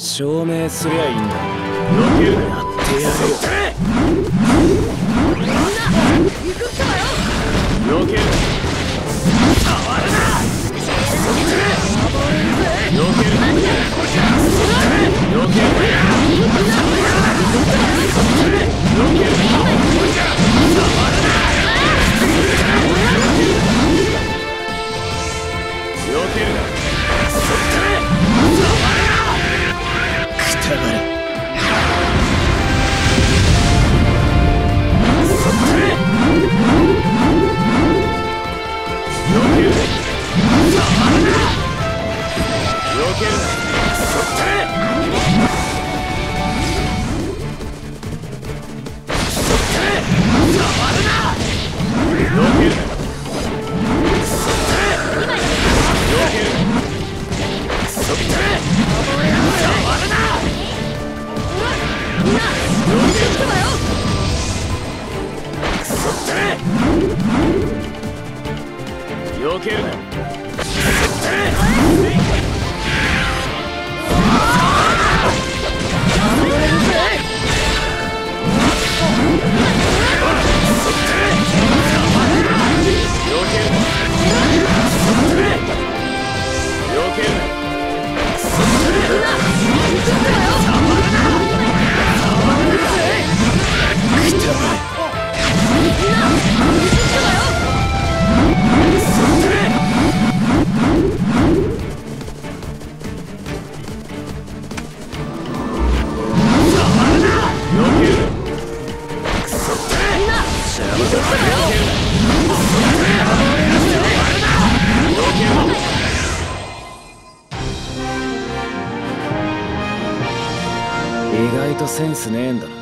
証明すりゃいいんだ。下がれそっよ。けるな。くだ意外とセンスねえんだな。